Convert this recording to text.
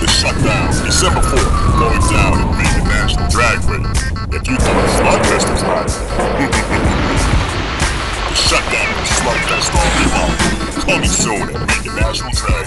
the shutdown, December 4th, going down at Vegan National Dragway. If you thought Slugfest was hot, the shutdown of Slugfest all day long. Coming soon at Vegan National Dragway.